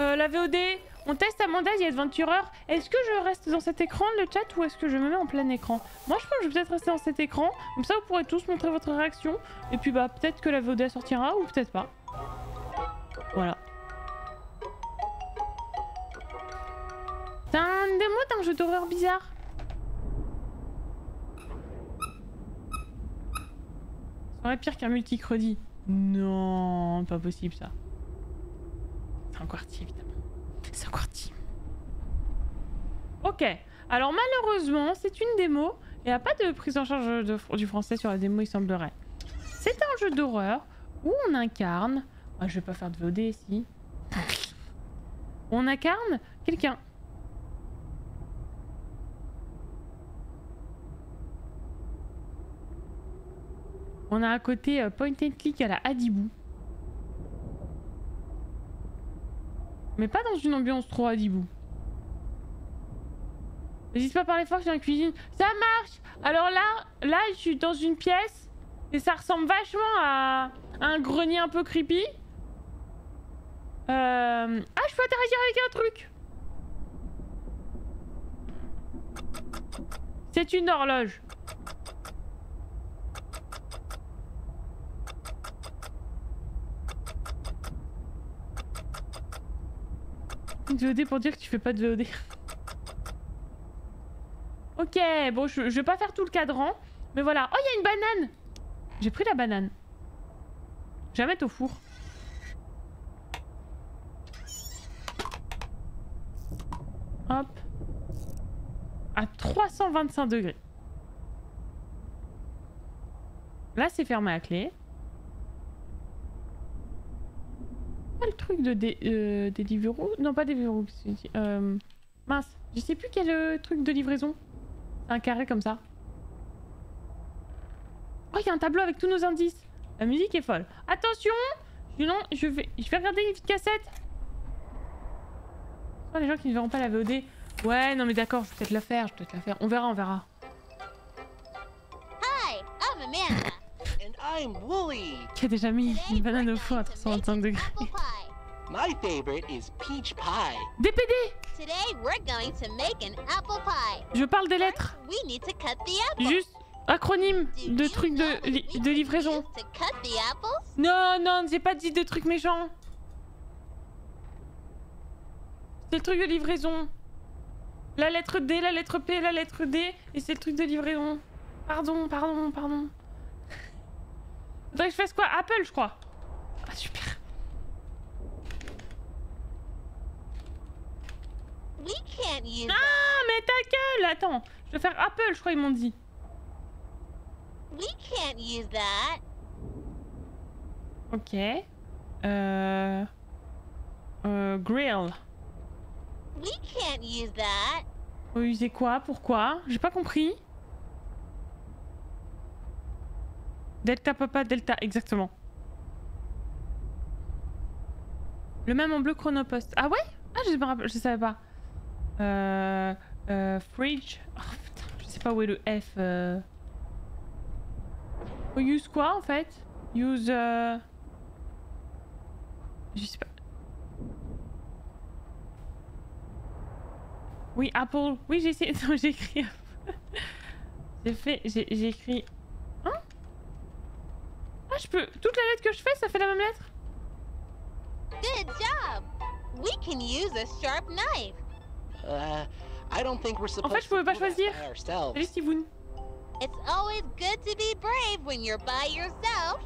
euh, la VOD, on teste Amanda The Adventurer. Est-ce que je reste dans cet écran, le chat, ou est-ce que je me mets en plein écran? Moi, je pense que je vais peut-être rester dans cet écran. Comme ça, vous pourrez tous montrer votre réaction. Et puis, bah, peut-être que la VOD sortira, ou peut-être pas. Voilà. C'est un démo d'un jeu d'horreur bizarre? Ça aurait pire qu'un multicredit. Non, pas possible ça. Un évidemment. C'est un. Ok. Alors malheureusement, c'est une démo. Il n'y a pas de prise en charge du français sur la démo, il semblerait. C'est un jeu d'horreur où on incarne... Ah, je vais pas faire de VOD ici. on incarne quelqu'un. On a un côté euh, point and click à la Hadibou. Mais pas dans une ambiance trop Hadibou. N'hésite pas à parler fort, dans la cuisine. Ça marche Alors là, là, je suis dans une pièce et ça ressemble vachement à un grenier un peu creepy. Euh... Ah, je peux interagir avec un truc C'est une horloge. Une VOD pour dire que tu fais pas de VOD. ok, bon, je, je, vais pas faire tout le cadran. Mais voilà. Oh, il y a une banane J'ai pris la banane. Je vais la mettre au four. Hop. À 325 degrés. Là, c'est fermé à clé. Le truc de dé, euh, Deliveroo? Non, pas Deliveroo. Euh, mince, je sais plus quel euh, truc de livraison. un carré comme ça. Oh, il y a un tableau avec tous nos indices. La musique est folle. Attention Non, je vais, je vais regarder les cassettes. Oh, les gens qui ne verront pas la VOD. Ouais, non mais d'accord, je vais peut-être la faire, je vais peut-être la faire. On verra, on verra. Hi, I'm Amanda. I'm Wooly. Qui a déjà mis une banane au four à 325 degrés. My favorite is peach pie. DPD Today we're going to make an apple pie. Je parle des lettres. We need to cut the apple. Juste acronyme de trucs de, li de livraison. Non, non, j'ai pas dit de trucs méchants. C'est le truc de livraison. La lettre D, la lettre P, la lettre D, et c'est le truc de livraison. Pardon, pardon, pardon. Faudrait que je fasse quoi? Apple, je crois. Ah, super. Ah, mais ta gueule Attends, je vais faire Apple, je crois ils m'ont dit. We can't use that. Ok. Euh... Euh... Grill. We can't use that. User quoi? Pourquoi? J'ai pas compris. Delta Papa, Delta, exactement. Le même en bleu chronopost. Ah ouais? Ah, je, me je savais pas. Euh, euh, fridge. Oh, putain, je sais pas où est le F. Euh... use quoi en fait? Use. Euh... Je sais pas. Oui, Apple. Oui, j'ai essayé. j'ai écrit. j'ai fait. J'ai écrit ah, je peux... Toute la lettre que je fais, ça fait la même lettre? Good job. We can use a sharp knife. En fait, je pouvais pas choisir. Salut Steven. It's always good to be brave when you're by yourself.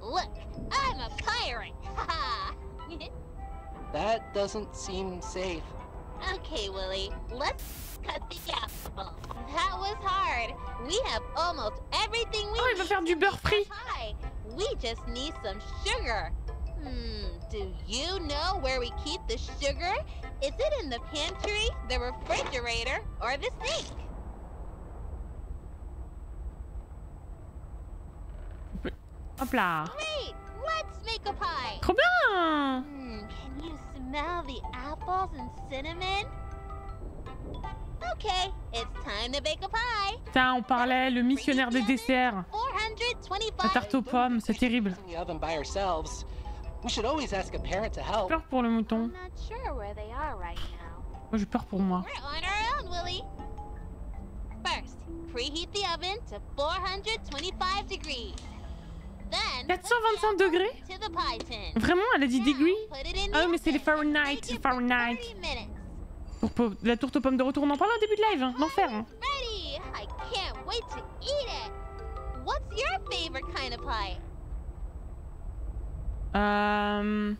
Look, I'm a pirate. that doesn't seem safe. Okay, Willie, let's cut the apple. That was hard. We have almost everything we oh, il va faire du beurre frit. We just need some sugar. Hmm, do you know where we keep the sugar? Is it in the pantry, the refrigerator, or the sink? Hop là. Great! Let's make a pie. Trop bien. Hmm, can you smell the apples and cinnamon? Okay, it's time to bake a pie. Putain, on parlait le missionnaire des desserts. La tarte aux pommes, c'est terrible. We should always ask a parent to help. Peur pour le mouton. I'm not sure where they are right now. Moi j'ai peur pour moi. We're on our own, Willie. First, preheat the oven to 425 degrees. Then, put the 425 apple degrés? to the pie tin. Vraiment, elle a dit Now, degree Ah oui, mais c'est les. Fahrenheit, Fahrenheit. 30 minutes. Pour- pour- La tourte aux pommes de retour, on en parle au début de live, hein. l'enfer. Hein. Ready! I can't wait to eat it. What's your favorite kind of pie? Euh,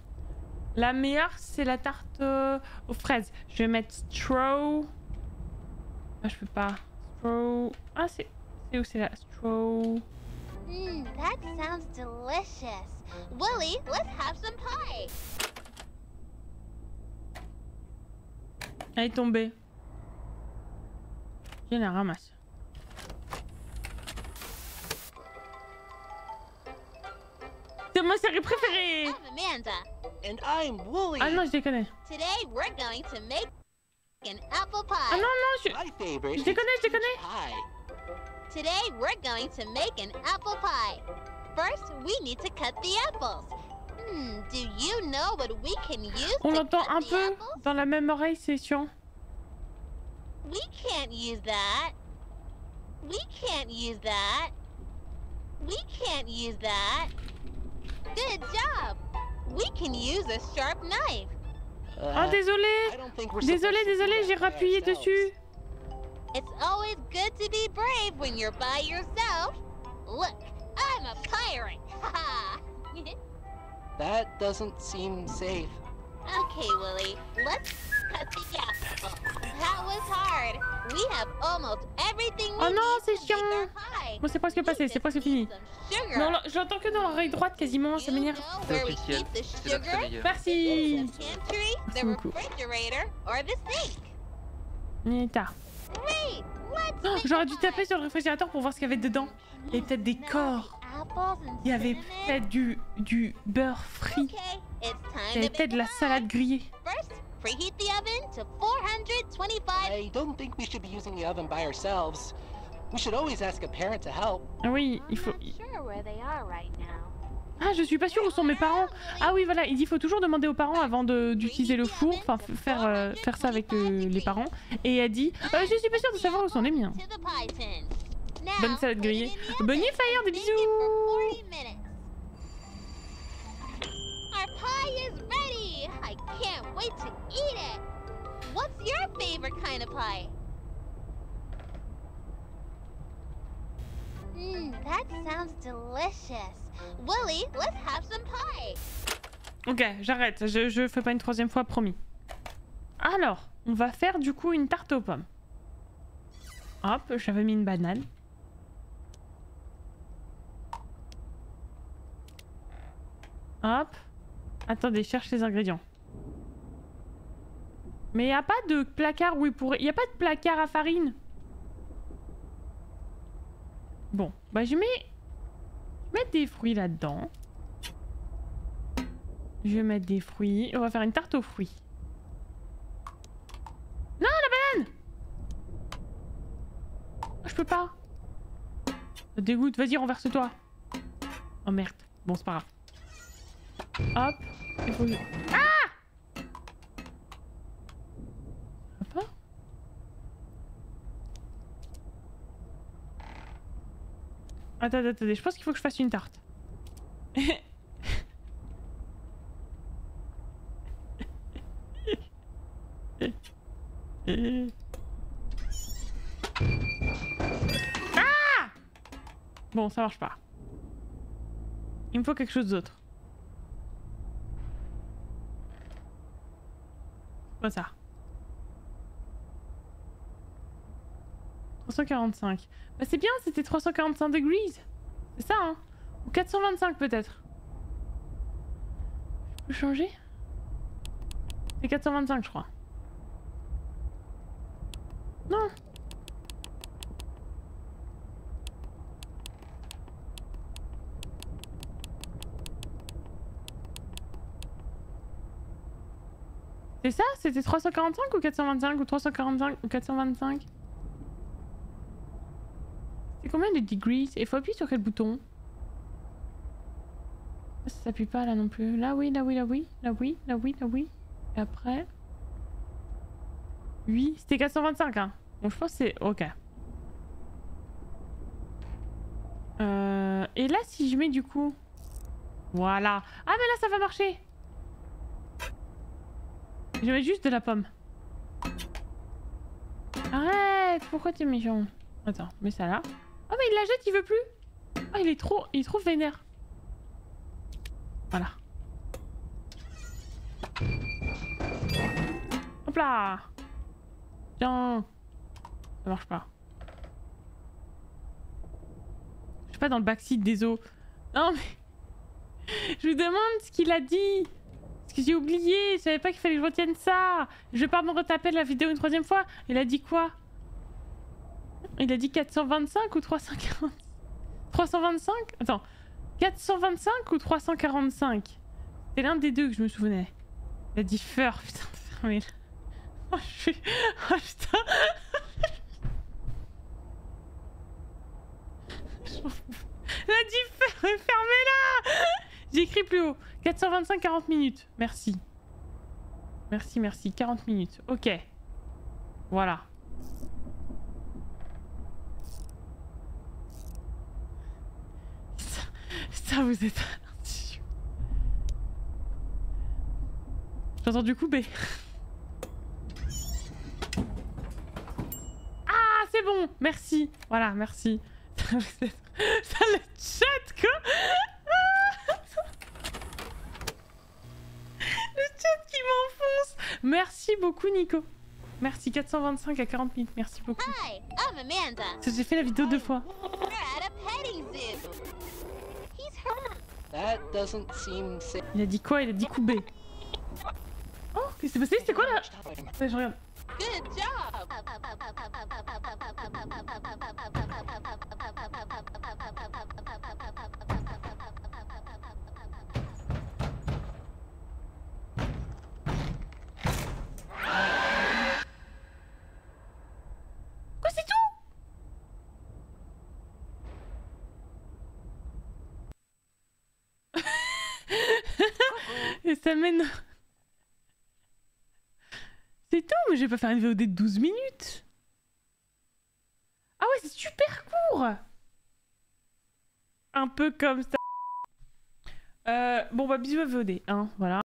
la meilleure, c'est la tarte euh, aux fraises. Je vais mettre straw. Ah, je peux pas. Straw. Ah, c'est. C'est où c'est là? Straw. Mmm, that sounds delicious. Willie, let's have some pie. Elle est tombée. Je la ramasse. C'est ma série préférée I'm Amanda. And I'm Wooly. Ah non, je déconne. Today we're going to make an apple pie. Ah non, non, je... My favorite Je is déconne, je peach déconne. pie. Today we're going to make an apple pie. First, we need to cut the apples. Hmm, do you know what we can use On to l'entend cut un the peu apples? dans la même oreille, c'est chiant. We can't use that. We can't use that. We can't use that. Good job. We can use a sharp knife. Ah, Uh, désolé I don't think we're Désolé, supposed to do désolé, j'ai by rappuyé dessus. It's always good to be brave when you're by yourself. Look, I'm a pirate. Haha. That doesn't seem safe. okay, Willy, let's cut the apple. That was hard. We have almost everything we Oh non, need c'est to make chiant. our pie. Bon, c'est presque passé, c'est presque fini. Non, non, je l'entends que dans l'oreille droite quasiment, ça m'énerve. C'est officiel. C'est meilleur. Merci Merci beaucoup. Let's Oh, J'aurais dû taper sur le réfrigérateur pour voir ce qu'il y avait dedans. Il y avait peut-être des corps. Il y avait peut-être du, du beurre frit. Il y avait peut-être de la salade grillée. Preheat the oven to 425. I don't think we should be using the oven by ourselves. We should always ask a parent to help. Ah oui, il faut... Ah, je suis pas sûre où sont mes parents. Ah oui, voilà, il dit faut toujours demander aux parents avant de- d'utiliser le four, enfin faire, euh, faire ça avec le- les parents. Et elle dit, euh, je suis pas sûre de savoir où sont les miens. Bonne salade grillée. Bonne nuit. Fire, des bisous 40 minutes. Our pie is ready. I can't wait to eat it. What's your favorite kind of pie? Mmm, that sounds delicious. Willie, let's have some pie. Ok, j'arrête, je, je fais pas une troisième fois, promis. Alors, on va faire du coup une tarte aux pommes. Hop, j'avais mis une banane. Hop. Attendez, cherche les ingrédients. Mais y a pas de placard où il pourrait... Y a pas de placard à farine? Bon, bah je mets... Je vais mettre des fruits là-dedans. Je vais mettre des fruits. On va faire une tarte aux fruits. Non, la banane Oh, Je peux pas. Ça dégoûte. Vas-y, renverse-toi. Oh merde. Bon, c'est pas grave. Hop. Il faut... Ah Hop. Attends, attendez. Je pense qu'il faut que je fasse une tarte. Ah Bon, ça marche pas. Il me faut quelque chose d'autre. Quoi ça 345. Bah c'est bien, c'était 345 degrees. C'est ça, hein Ou 425 peut-être. Je peux changer? C'est 425, je crois. Non. C'est ça? C'était 345 ou 425 ou 345 ou 425 C'est combien de degrees Et faut appuyer sur quel bouton ça pue pas là non plus. Là oui, là oui, là oui, là oui, là oui, là oui. Et après... Oui, c'était 425 hein. Bon je pense que c'est... Ok. Euh... Et là si je mets du coup... Voilà. Ah mais là ça va marcher Je mets juste de la pomme. Arrête Pourquoi t'es méchant? Attends, mets ça là. Ah mais il la jette, il veut plus Ah il est trop... Il est vénère. Voilà. Hop là Tiens Ça marche pas. Je suis pas dans le backseat des eaux. Non mais... Je lui demande ce qu'il a dit Parce que j'ai oublié, je savais pas qu'il fallait que je retienne ça Je vais pas me retaper la vidéo une troisième fois Il a dit quoi? Il a dit 425 ou 340 325 Attends. 425 ou 345 C'est l'un des deux que je me souvenais. Il a dit fur, putain, Oh, je suis... Oh, putain Il a dit fer, fermez-la J'ai écrit plus haut. 425, 40 minutes. Merci. Merci, merci. 40 minutes. Ok. Voilà. Ça, ça vous êtes... J'ai entendu couper. Ah, c'est bon. Merci. Voilà, merci. Ça, le chat, quoi. Le chat qui m'enfonce. Merci beaucoup, Nico. Merci. 425 à 40 minutes. Merci beaucoup. J'ai fait la vidéo deux fois. That doesn't seem safe. Il a dit quoi? Il a dit couper. Oh, qu'est-ce qui s'est passé? C'était quoi là? Ouais, je regarde. Good job. Quoi, c'est tout Et ça mène... C'est tout, mais je vais pas faire une VOD de 12 minutes. Ah ouais, c'est super court Un peu comme ça. Euh, bon bah bisous à VOD, hein, voilà.